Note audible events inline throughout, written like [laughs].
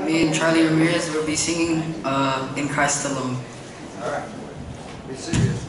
Me and Charlie Ramirez will be singing uh, In Christ Alone. All right. Be serious.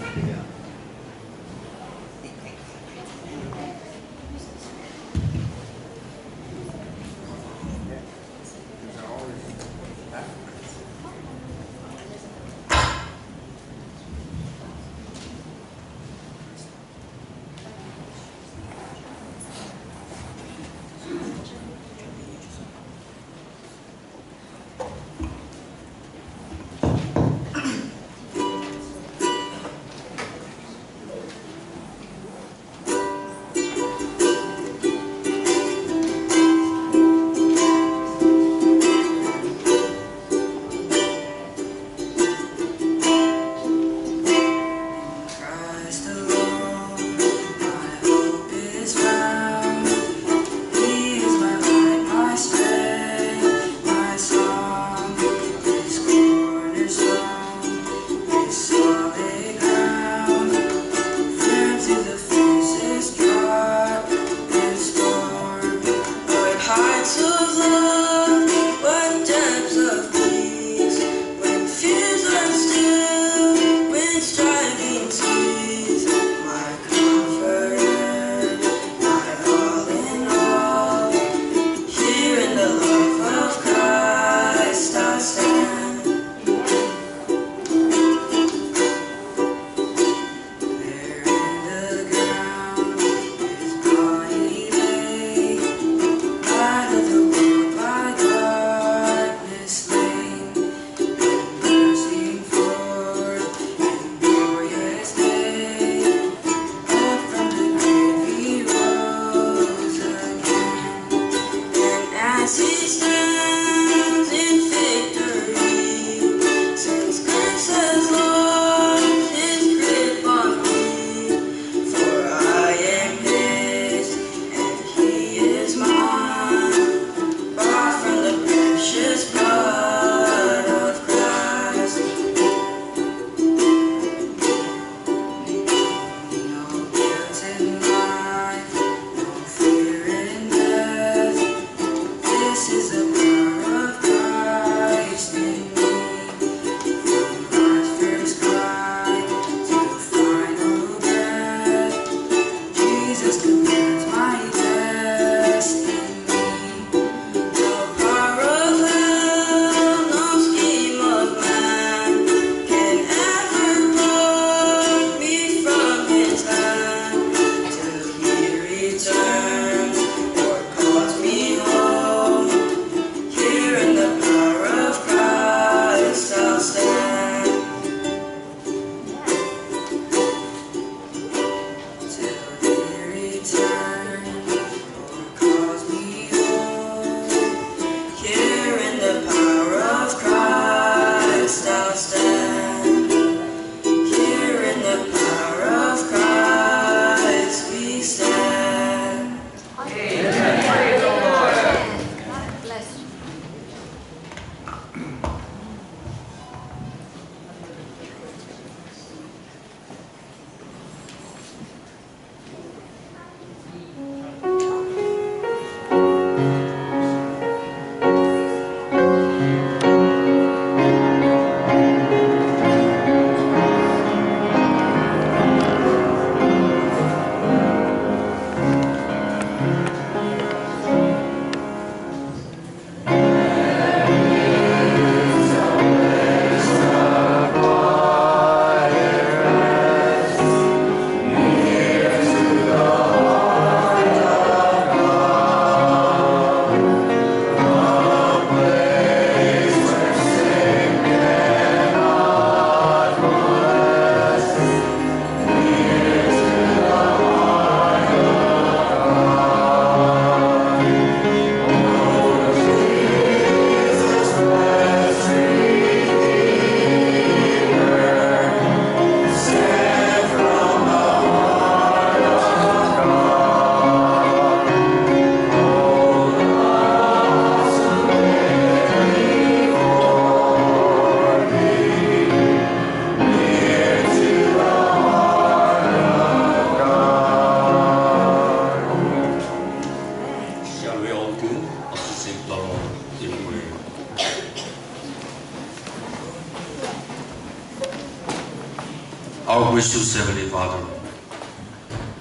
Gracious Heavenly Father,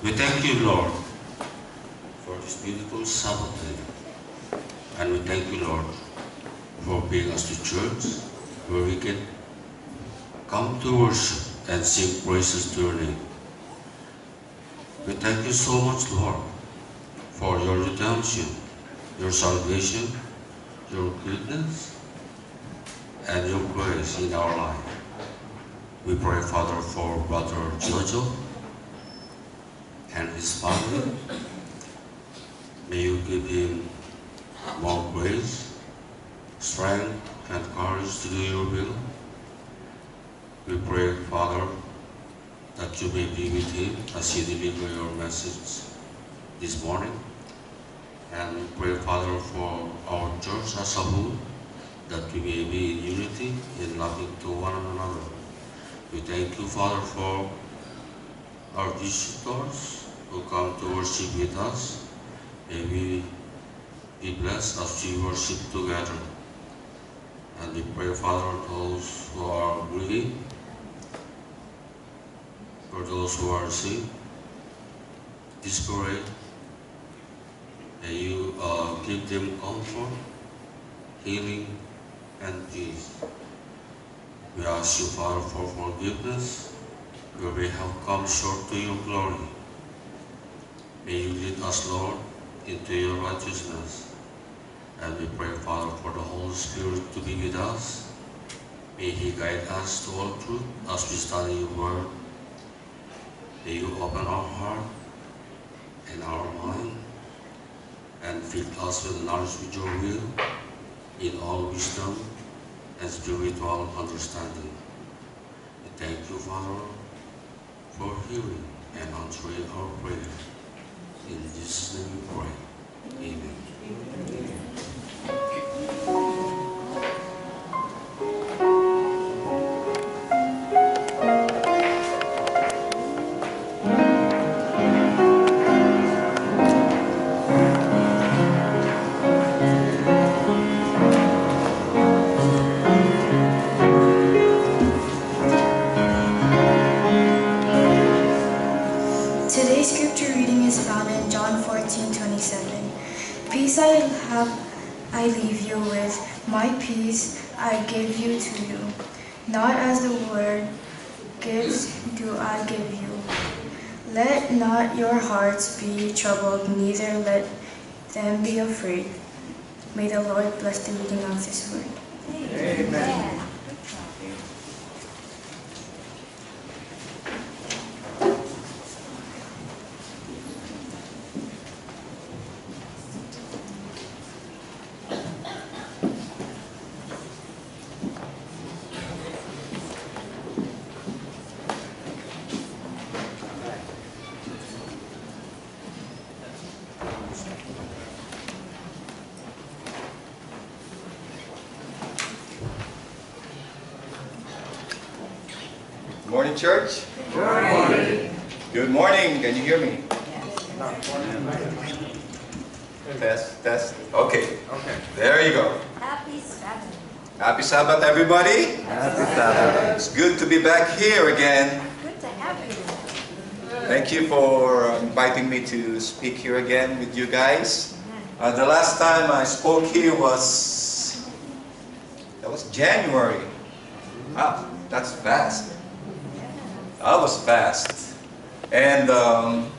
we thank you, Lord, for this beautiful Sabbath day. And we thank you, Lord, for bringing us to church where we can come to worship and sing praises to your name. We thank you so much, Lord, for your redemption, your salvation, your goodness, and your grace in our life. We pray, Father, for Brother Jojo and his family. May you give him more grace, strength, and courage to do your will. We pray, Father, that you may be with him as he delivers your message this morning. And we pray, Father, for our church as a whole, that we may be in unity in loving to one another. We thank you, Father, for our visitors who come to worship with us. May we be blessed as we worship together. And we pray, Father, those who are grieving, for those who are sick, discouraged, may you uh, give them comfort, healing, and peace. We ask you, Father, for forgiveness, where we have come short to your glory. May you lead us, Lord, into your righteousness. And we pray, Father, for the Holy Spirit to be with us. May He guide us to all truth as we study your word. May you open our heart and our mind and fill us with knowledge with your will in all wisdom and spiritual understanding. We thank you, Father, for hearing and answering our prayer. In Jesus' name we pray. Amen. Today's peace I give you to you. Not as the world gives do I give you. Let not your hearts be troubled, neither let them be afraid. May the Lord bless the reading of his word. Amen. Morning, church. Good morning. Good morning. Can you hear me? Test, test. Okay. Okay. There you go. Happy Sabbath. Happy Sabbath, everybody. Happy Sabbath. It's good to be back here again. Good to have you. Thank you for inviting me to speak here again with you guys. Uh, the last time I spoke here was that was January. Wow, that's fast. That was fast. And um,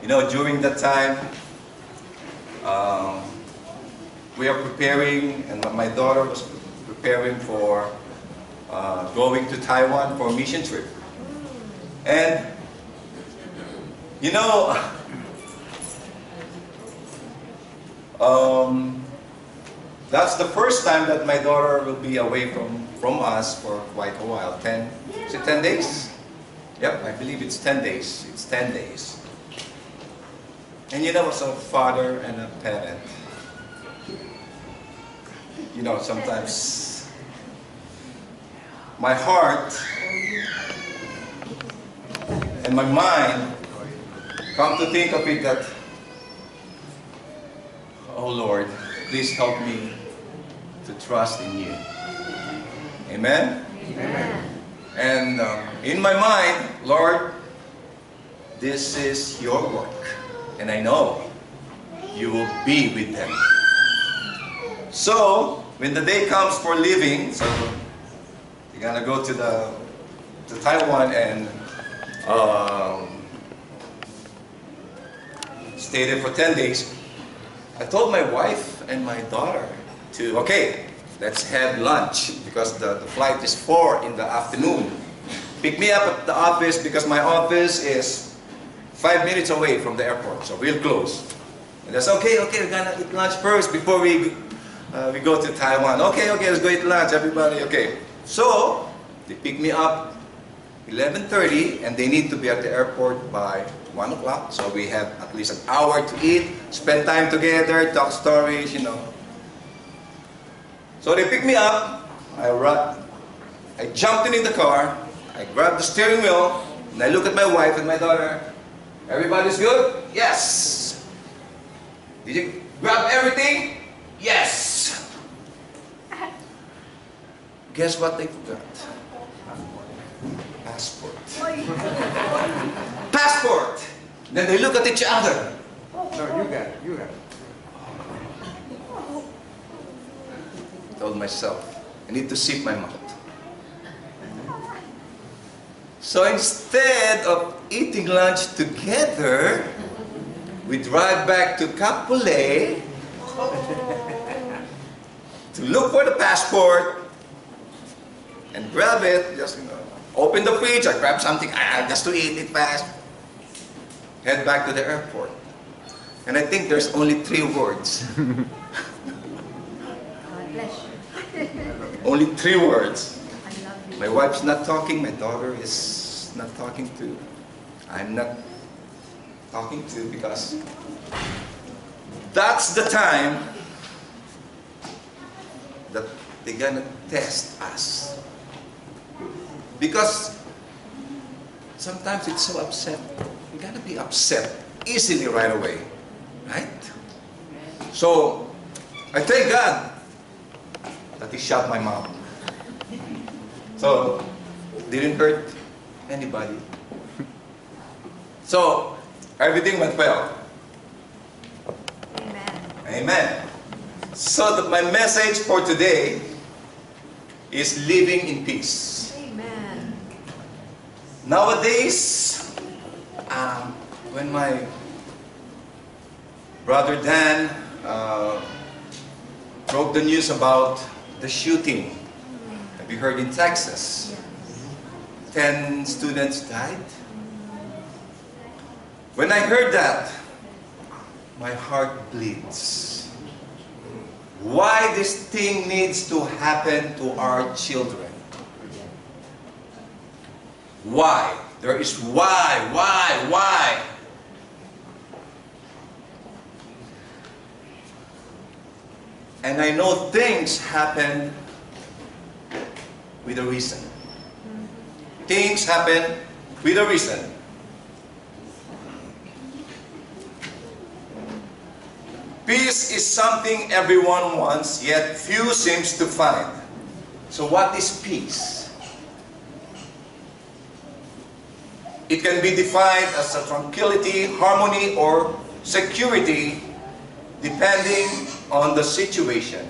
you know, during that time, um, we are preparing, and my daughter was preparing for uh, going to Taiwan for a mission trip. And you know, [laughs] um, that's the first time that my daughter will be away from, from us for quite a while. Ten, is it ten days? Yep, I believe it's ten days. It's ten days. And you know, as a father and a parent, you know, sometimes my heart and my mind come to think of it that, oh Lord, please help me to trust in you. Amen? Amen. And um, in my mind, Lord, this is your work. And I know you will be with them. So, when the day comes for leaving, so you're gonna go to the to Taiwan and um, stay there for 10 days. I told my wife and my daughter to, okay, let's have lunch because the, the flight is 4 in the afternoon. Pick me up at the office because my office is 5 minutes away from the airport, so real close. And that's okay, okay, we're gonna eat lunch first before we, uh, we go to Taiwan. Okay, okay, let's go eat lunch, everybody, okay. So, they pick me up 11.30 and they need to be at the airport by 1 o'clock. So we have at least an hour to eat, spend time together, talk stories, you know. So they pick me up, I run, I jumped in, in the car, I grabbed the steering wheel, and I look at my wife and my daughter. Everybody's good? Yes. Did you grab everything? Yes. Guess what they forgot? Passport. Passport! Then they look at each other. No, you got it, you got it. Told myself, I need to sip my mouth. So instead of eating lunch together, we drive back to Kapolei to look for the passport and grab it, just you know, open the fridge, I grab something, ah, just to eat it fast. Head back to the airport. And I think there's only three words. [laughs] God bless you. Only three words. I love you. My wife's not talking, my daughter is not talking to. I'm not talking to because that's the time that they're gonna test us. Because sometimes it's so upset. You gotta be upset easily right away. Right? So I thank God that He shot my mom. So, didn't hurt anybody. So, everything went well. Amen. Amen. So, my message for today is living in peace. Amen. Nowadays, um, when my brother Dan uh, broke the news about the shooting, have you heard in Texas? Ten students died. When I heard that, my heart bleeds. Why this thing needs to happen to our children? Why? There is why, why, why. And I know things happen with a reason. Things happen with a reason. Peace is something everyone wants, yet few seems to find. So what is peace? It can be defined as a tranquility, harmony, or security depending on the situation.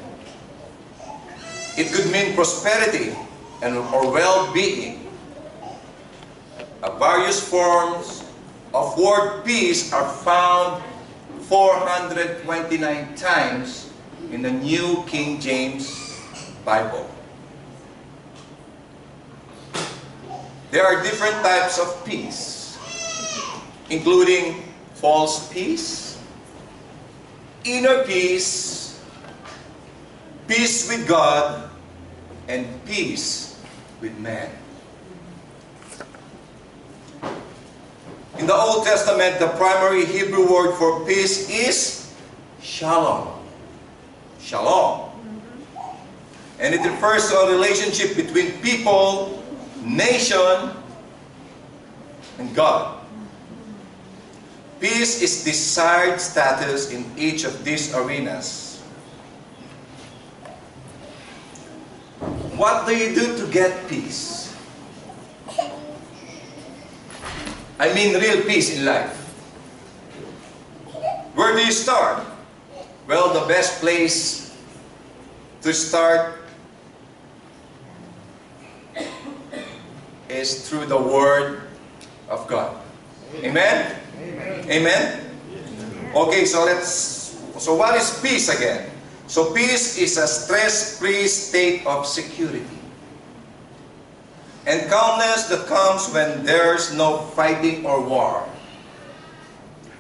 It could mean prosperity and or well-being. Various forms of word peace are found 429 times in the New King James Bible. There are different types of peace, including false peace, inner peace, peace with God, and peace with man. In the Old Testament, the primary Hebrew word for peace is shalom. Shalom. Mm-hmm. And it refers to a relationship between people, nation, and God. Peace is desired status in each of these arenas. What do you do to get peace? I mean real peace in life. Where do you start? Well, the best place to start is through the Word of God. Amen? Amen. Okay, so let's, so what is peace again? So peace is a stress-free state of security. And calmness that comes when there's no fighting or war.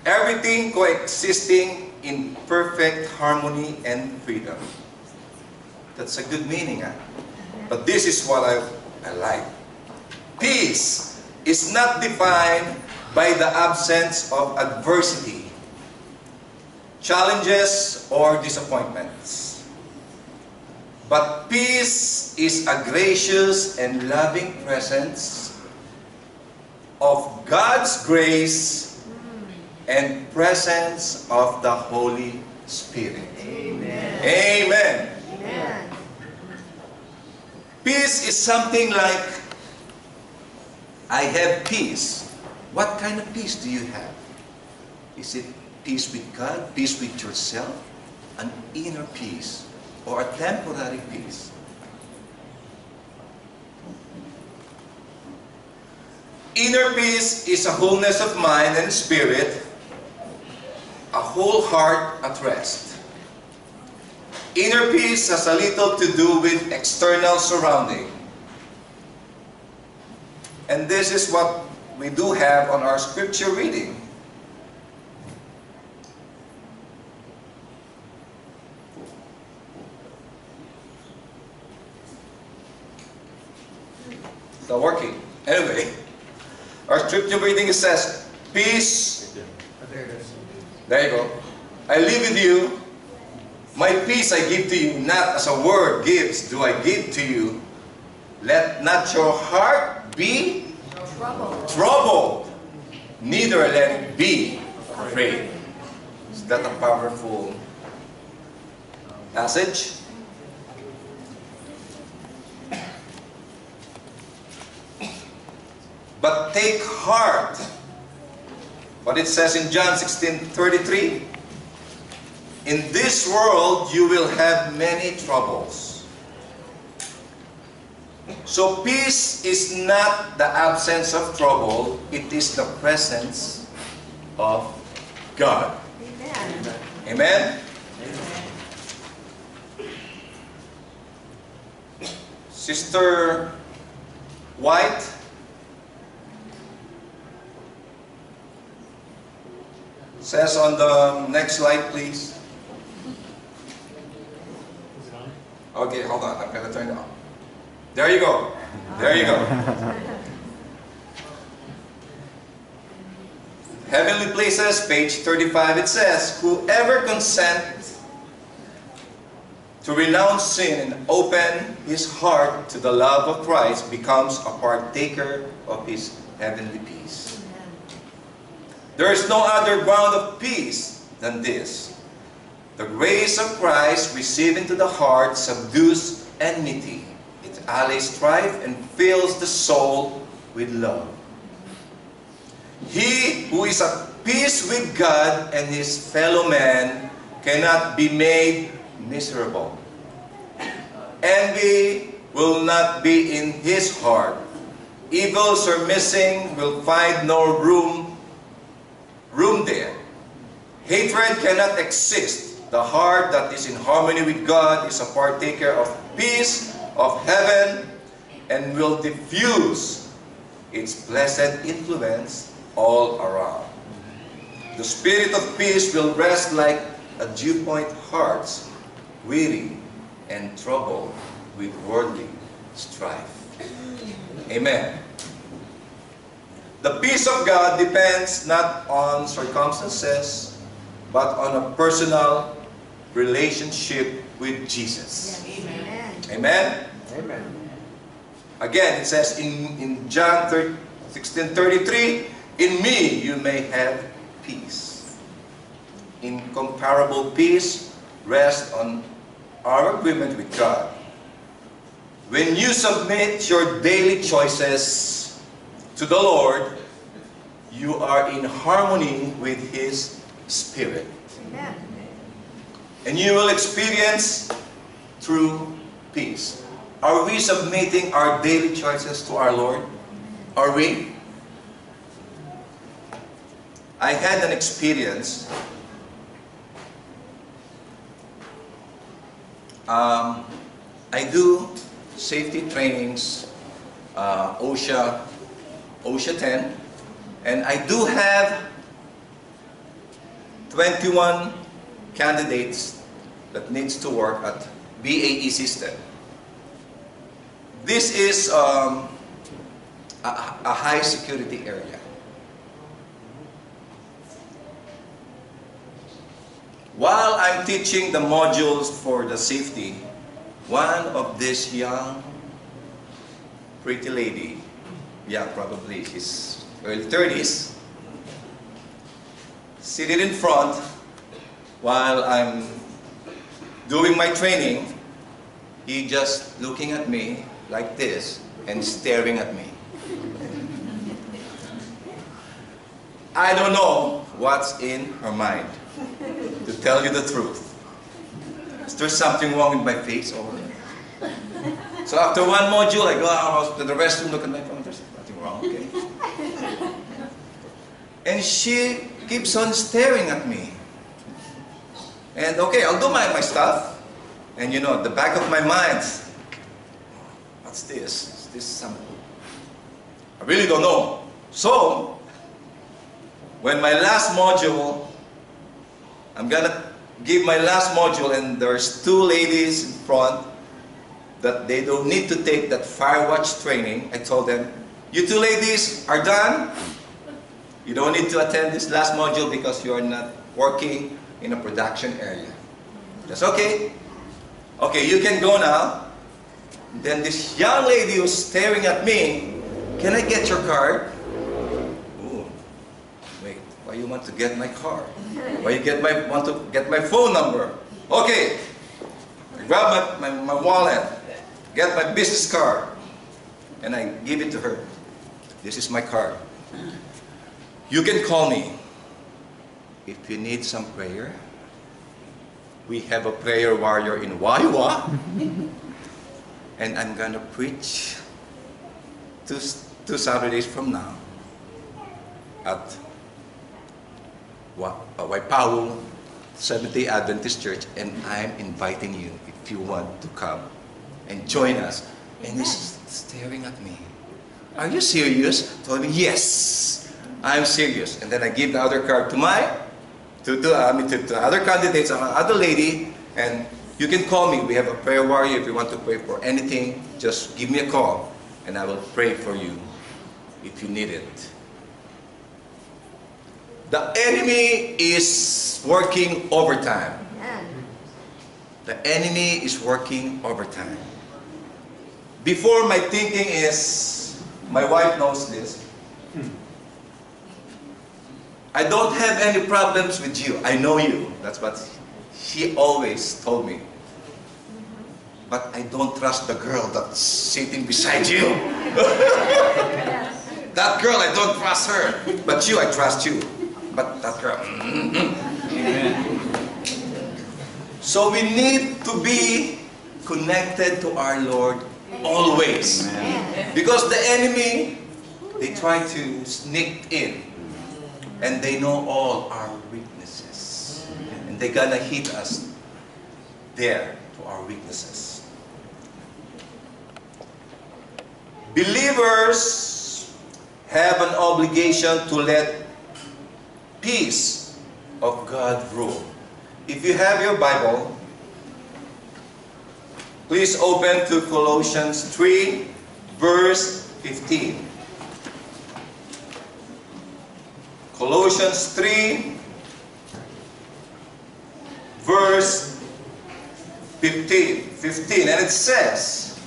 Everything coexisting in perfect harmony and freedom. That's a good meaning, ah. But this is what I, I like. Peace is not defined by the absence of adversity, challenges, or disappointments. But peace is a gracious and loving presence of God's grace and presence of the Holy Spirit. Amen. Amen. Amen. Peace is something like, I have peace. What kind of peace do you have? Is it peace with God, peace with yourself, an inner peace, or a temporary peace? Inner peace is a wholeness of mind and spirit, a whole heart at rest. Inner peace has a little to do with external surrounding. And this is what we do have on our scripture reading. It's not working. Anyway, our scripture reading says, Peace, There it is. there you go. I live with you. My peace I give to you, not as a word gives do I give to you. Let not your heart be Trouble. neither let it be afraid. Is that a powerful passage? But take heart. What it says in John 16 33. In this world you will have many troubles. So peace is not the absence of trouble, it is the presence of God. Amen. Amen? Sister White, says on the next slide, please. Okay, hold on. I'm gonna turn it on. There you go. There you go. Heavenly Places, page 35, it says, Whoever consents to renounce sin and open his heart to the love of Christ becomes a partaker of his heavenly peace. There is no other ground of peace than this. The grace of Christ received into the heart subdues enmity. It allays strife and fills the soul with love. He who is at peace with God and his fellow man cannot be made miserable. Envy will not be in his heart. Evils or missing will find no room room there. Hatred cannot exist. The heart that is in harmony with God is a partaker of peace, of heaven, and will diffuse its blessed influence all around. The spirit of peace will rest like a dew point hearts, weary and troubled with worldly strife. Amen. The peace of God depends not on circumstances, but on a personal relationship with Jesus. Amen. Amen? Amen. Again, it says in, in John 13, 16, 33, In me you may have peace. Incomparable peace rests on our agreement with God. When you submit your daily choices to the Lord, you are in harmony with His Spirit. Amen. And you will experience true peace. Are we submitting our daily choices to our Lord? Are we? I had an experience. Um, I do safety trainings, uh, OSHA, OSHA 10, and I do have 21 candidates that needs to work at BAE system. This is um, a, a high security area. While I'm teaching the modules for the safety, one of this young, pretty lady, yeah, probably she's early 30s, seated in front while I'm doing my training, he just looking at me like this and staring at me. I don't know what's in her mind, to tell you the truth. Is there something wrong with my face or So after one module, I go out to the restroom, look at my phone, there's nothing wrong, okay? And she keeps on staring at me. And okay, I'll do my, my stuff. And you know, the back of my mind, what's this? Is this something? I really don't know. So, when my last module, I'm gonna give my last module and there's two ladies in front that they don't need to take that fire watch training. I told them, you two ladies are done. You don't need to attend this last module because you are not working in a production area. That's okay. Okay, you can go now. Then this young lady was staring at me. Can I get your card? Ooh, wait, why you want to get my card? Why you get my want to get my phone number? Okay, grab my, my, my wallet, get my business card, and I give it to her. This is my card. You can call me if you need some prayer. We have a prayer warrior in Waiwa. [laughs] and I'm gonna preach two, two Saturdays from now at Wa- uh, Waipahu Seventh-day Adventist Church and I'm inviting you if you want to come and join us. And he's staring at me. Are you serious? Told me, yes, I'm serious. And then I give the other card to my, to, to, I mean, to, to other candidates, uh, other lady, and you can call me. We have a prayer warrior if you want to pray for anything. Just give me a call, and I will pray for you if you need it. The enemy is working overtime. The enemy is working overtime. Before my thinking is, my wife knows this. I don't have any problems with you. I know you. That's what she always told me. But I don't trust the girl that's sitting beside you. [laughs] that girl, I don't trust her. But you, I trust you. But that girl. Mm-hmm. So we need to be connected to our Lord always. Because the enemy, they try to sneak in. And they know all our weaknesses. Mm. And they're gonna hit us there to our weaknesses. Believers have an obligation to let peace of God rule. If you have your Bible, please open to Colossians 3, verse 15. Colossians 3, verse 15. 15. And it says,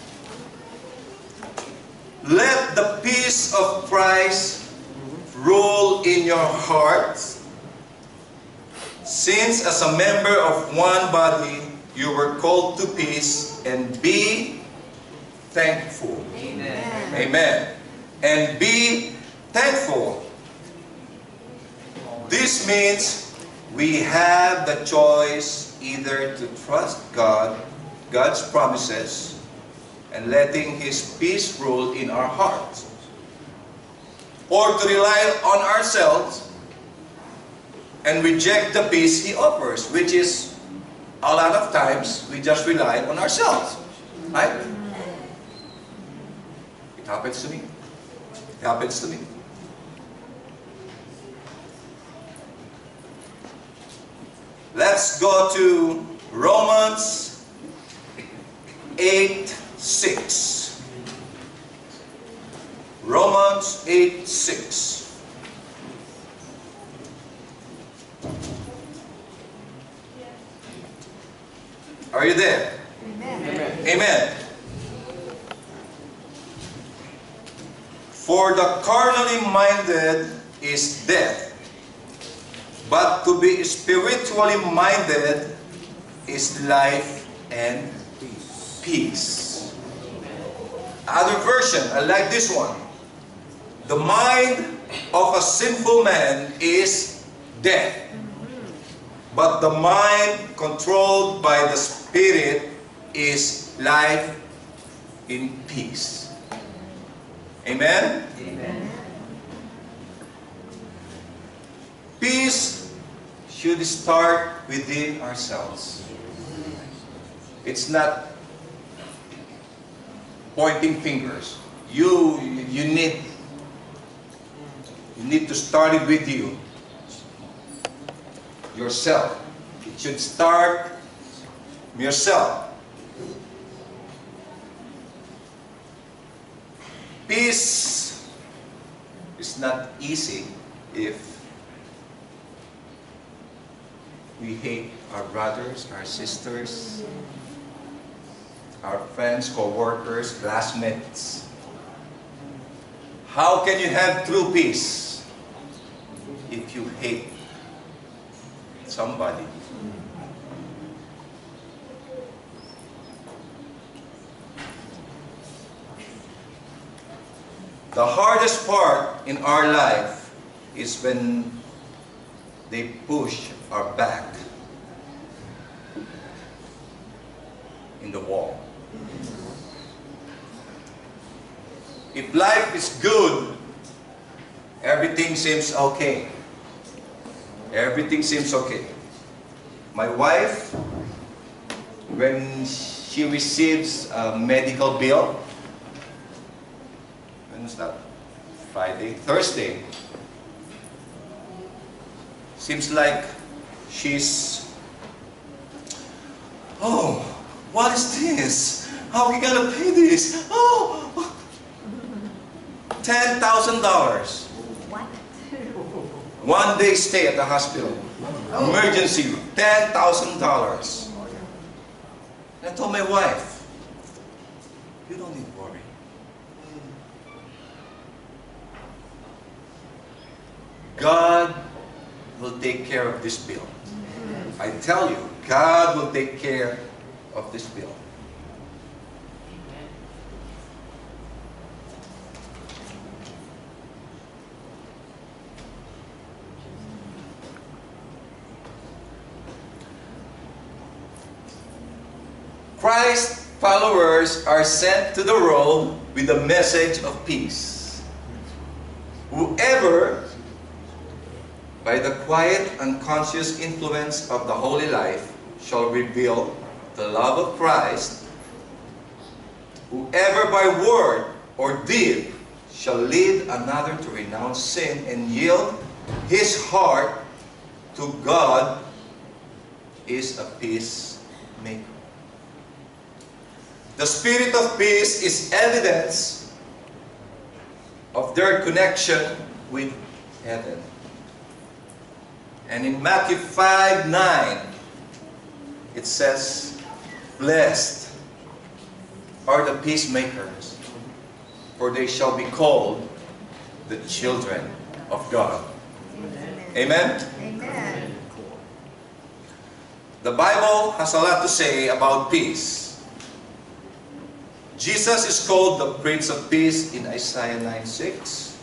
Let the peace of Christ rule in your hearts, since as a member of one body you were called to peace, and be thankful. Amen. Amen. And be thankful. This means we have the choice either to trust God, God's promises, and letting His peace rule in our hearts, or to rely on ourselves and reject the peace He offers, which is a lot of times we just rely on ourselves. Right? It happens to me. It happens to me. Let's go to Romans 8 6. Romans 8 6. Are you there? Amen. Amen. For the carnally minded is death, but to be spiritually minded is life and peace. Other version, I like this one. The mind of a sinful man is death, but the mind controlled by the Spirit is life in peace. Amen? Peace should start within ourselves. It's not pointing fingers. You you need you need to start it with you. Yourself. It should start yourself. Peace is not easy if we hate our brothers, our sisters, our friends, co-workers, classmates. How can you have true peace if you hate somebody? The hardest part in our life is when they push our back in the wall. If life is good, everything seems okay. Everything seems okay. My wife, when she receives a medical bill, when was that? Friday, Thursday. Seems like she's, oh, what is this? How are we gonna pay this? Oh, [laughs] ten thousand dollars. What? One day stay at the hospital. Emergency, ten thousand dollars. I told my wife, you don't need to worry. God will take care of this bill. I tell you, God will take care of this bill. Christ followers are sent to the world with a message of peace. Whoever, by the quiet and conscious influence of the holy life, shall reveal the love of Christ, whoever by word or deed shall lead another to renounce sin and yield his heart to God is a peacemaker. The spirit of peace is evidence of their connection with heaven. And in Matthew 5 9, it says, Blessed are the peacemakers, for they shall be called the children of God. Amen? Amen. The Bible has a lot to say about peace. Jesus is called the Prince of Peace in Isaiah 9 6.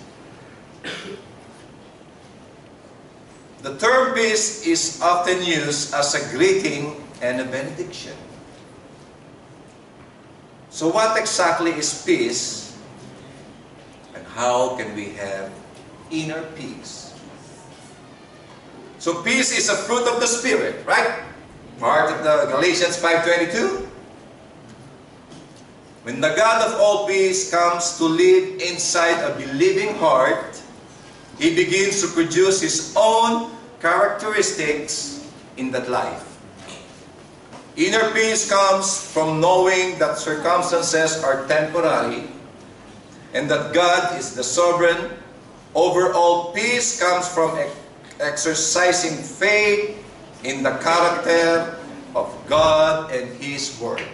The term peace is often used as a greeting and a benediction. So, what exactly is peace? And how can we have inner peace? So, peace is a fruit of the Spirit, right? Part of the Galatians 5.22. When the God of all peace comes to live inside a believing heart, He begins to produce His own characteristics in that life. Inner peace comes from knowing that circumstances are temporary and that God is the sovereign. Overall peace comes from ex- exercising faith in the character of God and His Word.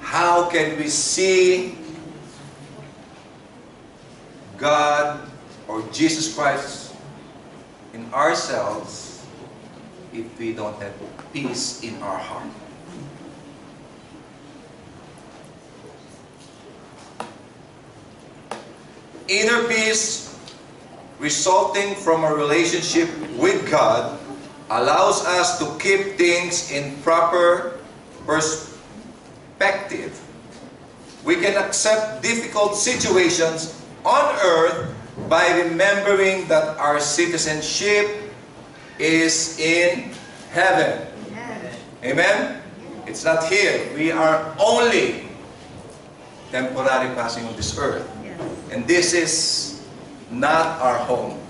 How can we see God or Jesus Christ in ourselves if we don't have peace in our heart? Inner peace resulting from a relationship with God allows us to keep things in proper perspective. We can accept difficult situations on earth by remembering that our citizenship is in heaven. Amen? It's not here. We are only temporary passing on this earth. And this is not our home.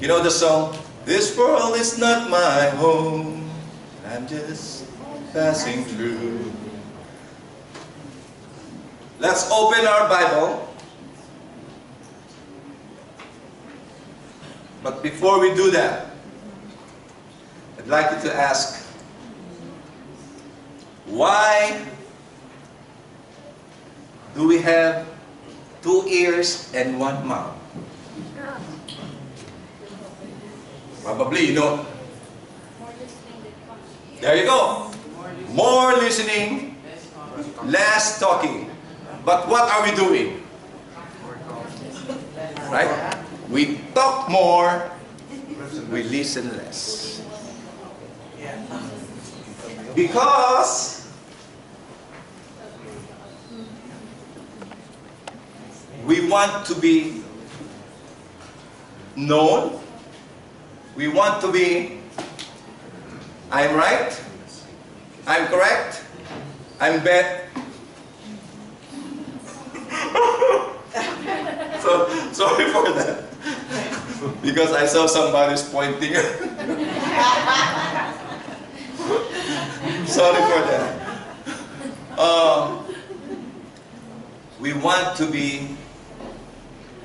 You know the song, This world is not my home. I'm just passing through. Let's open our Bible. But before we do that, I'd like you to ask, why do we have two ears and one mouth? Probably you know. There you go. More listening, less talking. But what are we doing? Right? We talk more, we listen less. Because we want to be known, we want to be, I'm right, I'm correct, I'm bad. [laughs] so, sorry for that. [laughs] Because I saw somebody's pointing. [laughs] sorry for that. Um, we want to be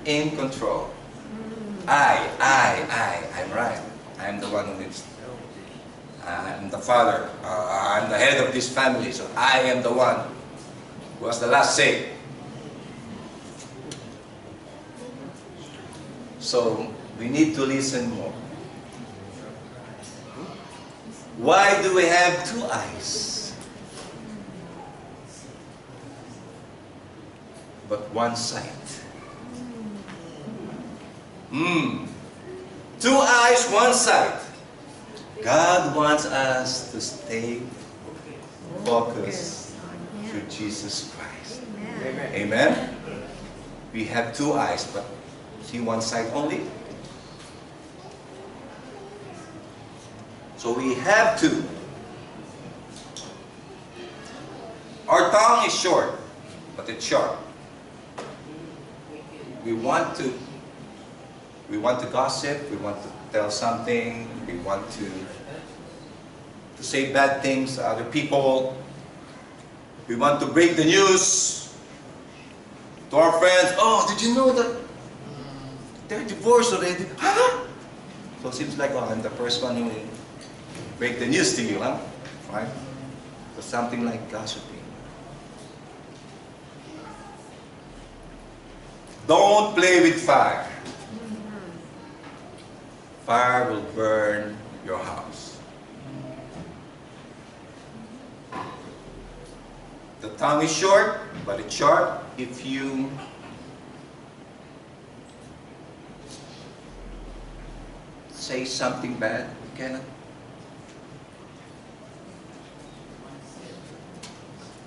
in control. I, I, I, I'm right. I'm the one who needs. I'm the father. Uh, I'm the head of this family, so I am the one who has the last say. So we need to listen more. Why do we have two eyes? But one sight. Hmm. Two eyes, one sight. God wants us to stay focused to Jesus Christ. Amen. Amen? We have two eyes, but see one side only? So we have to. Our tongue is short, but it's sharp. We want to we want to gossip, we want to tell something, we want to to say bad things to other people. We want to break the news to our friends. Oh, did you know that they're divorced already? Huh? So it seems like oh, I'm the first one who break the news to you, huh? Right? So something like gossiping. Don't play with fire. Fire will burn your house. The tongue is short, but it's sharp if you say something bad, you cannot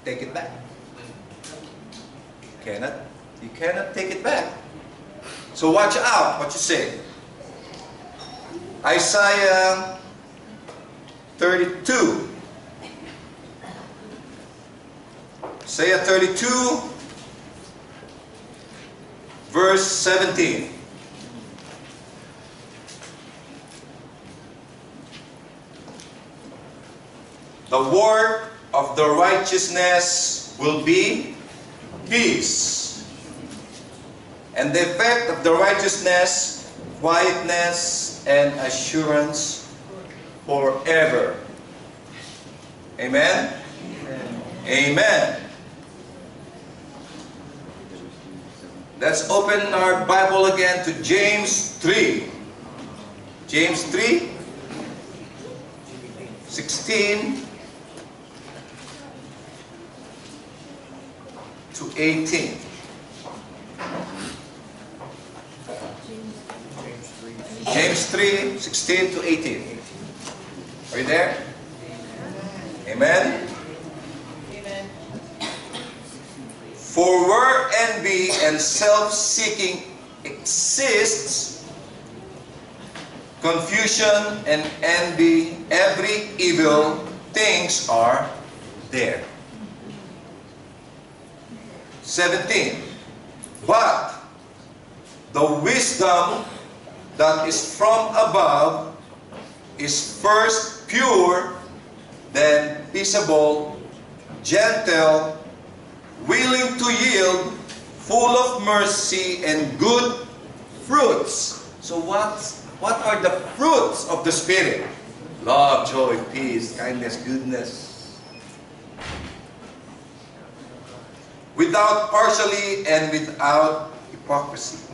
take it back. You cannot, you cannot take it back. So watch out what you say. Isaiah 32. Isaiah 32, verse 17. The work of the righteousness will be peace. And the effect of the righteousness, quietness, and assurance forever. Amen? Amen. Let's open our Bible again to James 3. James 3, 16 to 18. James 3, 16 to 18. Are you there? Amen? For where envy and self-seeking exists, confusion and envy, every evil things are there. 17. But the wisdom that is from above is first pure, then peaceable, gentle, willing to yield, full of mercy and good fruits. So what, what are the fruits of the Spirit? Love, joy, peace, kindness, goodness. Without partially and without hypocrisy.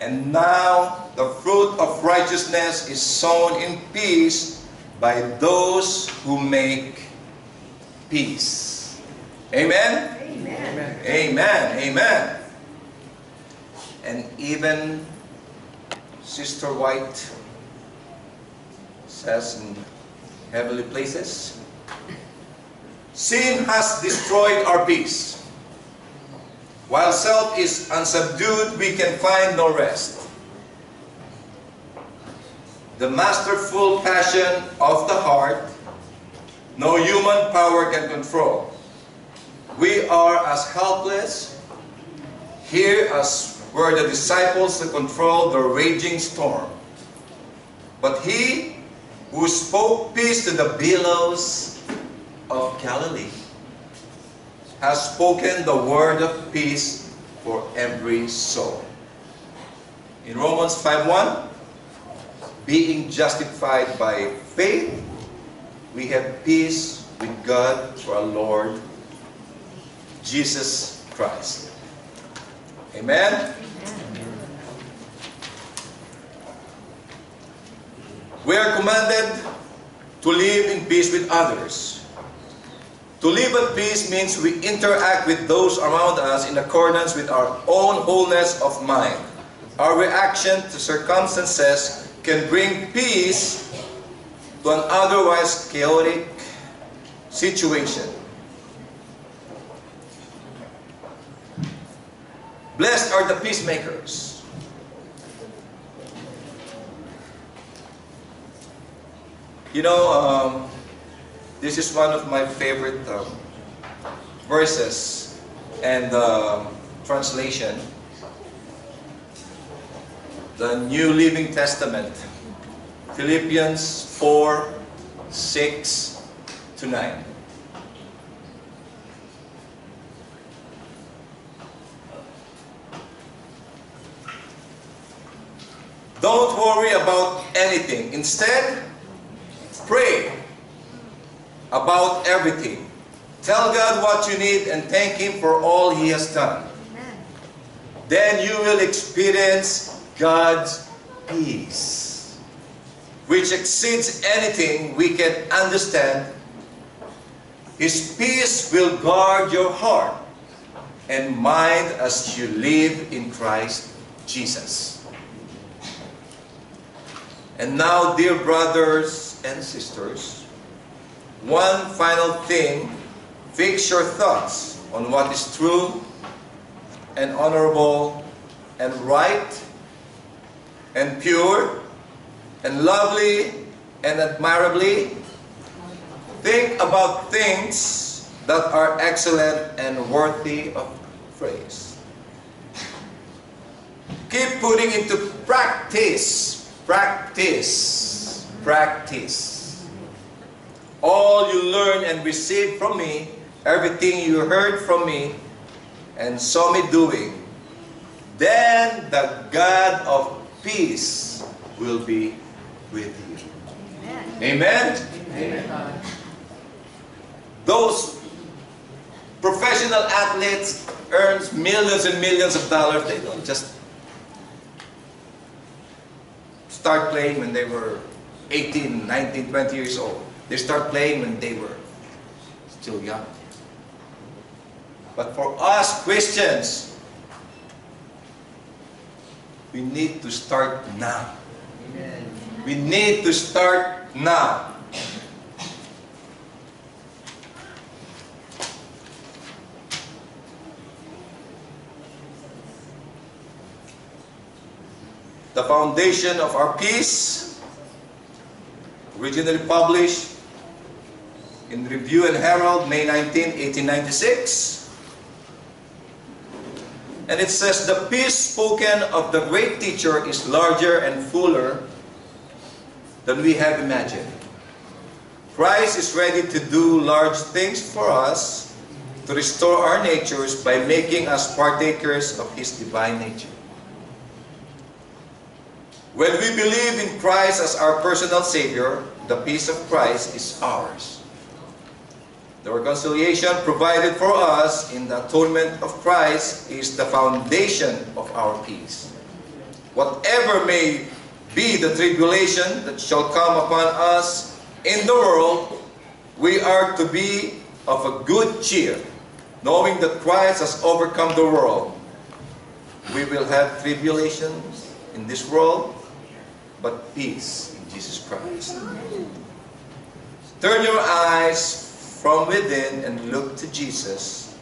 And now the fruit of righteousness is sown in peace by those who make peace. Amen? Amen. Amen. Amen. And even Sister White says in heavenly places, sin has destroyed our peace. While self is unsubdued, we can find no rest. The masterful passion of the heart, no human power can control. We are as helpless here as were the disciples to control the raging storm. But he who spoke peace to the billows of Galilee has spoken the word of peace for every soul. In Romans 5.1, being justified by faith, we have peace with God through our Lord Jesus Christ. Amen? We are commanded to live in peace with others. To live at peace means we interact with those around us in accordance with our own wholeness of mind. Our reaction to circumstances can bring peace to an otherwise chaotic situation. Blessed are the peacemakers. You know, um, this is one of my favorite um, verses and um, translation. The New Living Testament, Philippians 4, 6 to 9. Don't worry about anything. Instead, pray about everything. Tell God what you need and thank Him for all He has done. Amen. Then you will experience God's peace, which exceeds anything we can understand. His peace will guard your heart and mind as you live in Christ Jesus. And now, dear brothers and sisters, one final thing, fix your thoughts on what is true and honorable and right and pure and lovely and admirably. Think about things that are excellent and worthy of praise. Keep putting into practice, practice, practice. All you learned and received from me, everything you heard from me and saw me doing, then the God of peace will be with you. Amen? Amen. Those professional athletes earns millions and millions of dollars. They don't just start playing when they were 18, 19, 20 years old. They start playing when they were still young. But for us Christians, we need to start now. We need to start now. The Foundation of Our Peace, originally published in Review and Herald, May 19, 1896. And it says, The peace spoken of the great teacher is larger and fuller than we have imagined. Christ is ready to do large things for us to restore our natures by making us partakers of His divine nature. When we believe in Christ as our personal Savior, the peace of Christ is ours. The reconciliation provided for us in the atonement of Christ is the foundation of our peace. Whatever may be the tribulation that shall come upon us in the world, we are to be of a good cheer, knowing that Christ has overcome the world. We will have tribulations in this world, but peace in Jesus Christ. Turn your eyes from within and look to Jesus,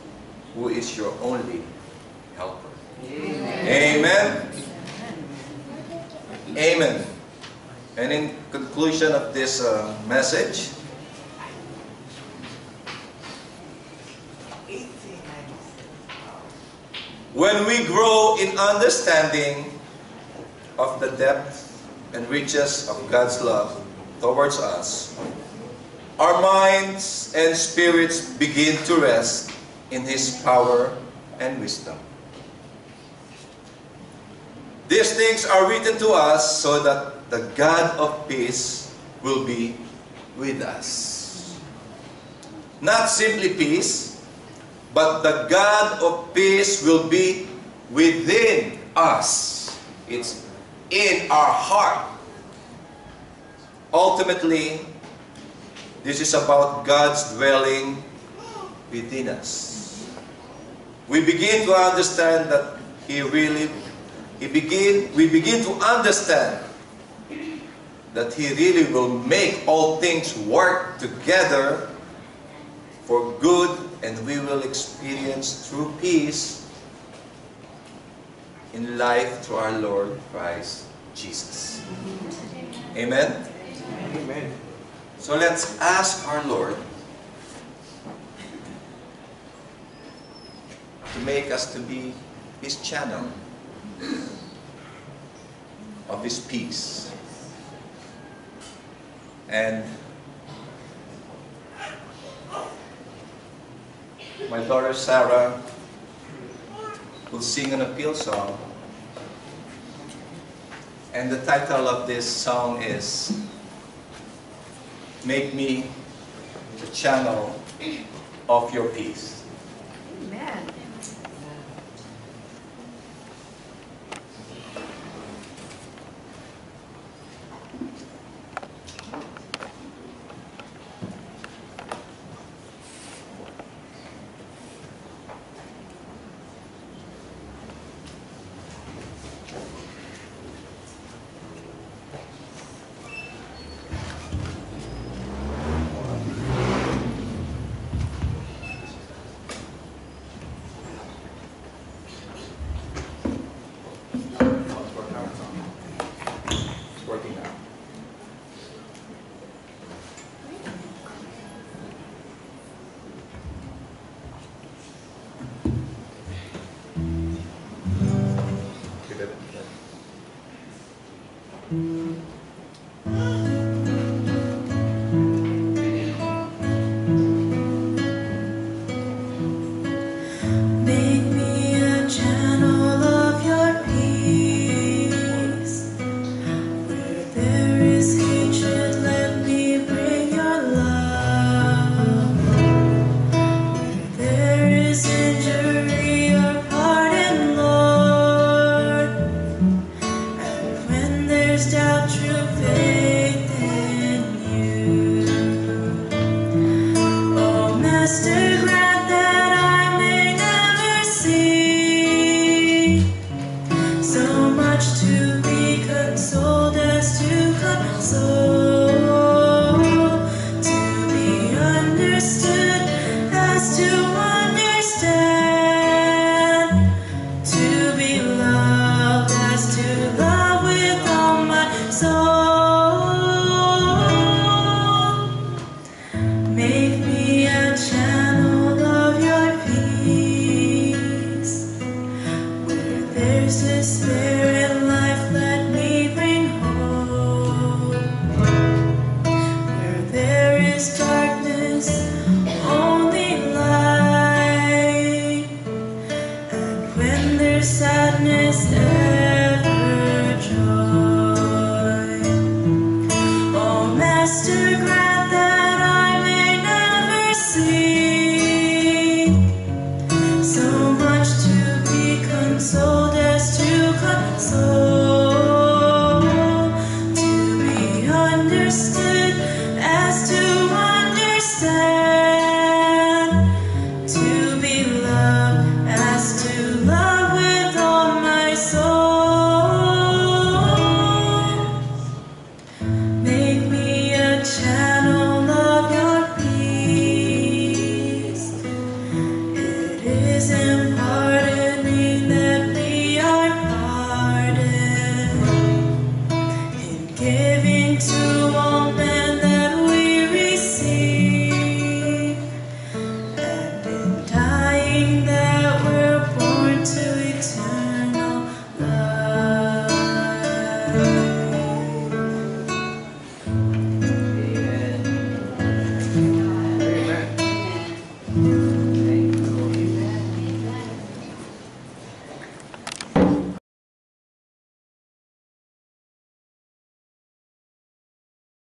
who is your only helper. Amen. Amen. And in conclusion of this uh, message, when we grow in understanding of the depth and riches of God's love towards us, our minds and spirits begin to rest in His power and wisdom. These things are written to us so that the God of peace will be with us. Not simply peace, but the God of peace will be within us. It's in our heart. Ultimately, this is about God's dwelling within us. We begin to understand that He really, He begin, we begin to understand that He really will make all things work together for good and we will experience true peace in life through our Lord Christ Jesus. Amen? Amen. So let's ask our Lord to make us to be His channel of His peace. And my daughter Sarah will sing an appeal song. And the title of this song is Make Me the Channel of Your Peace.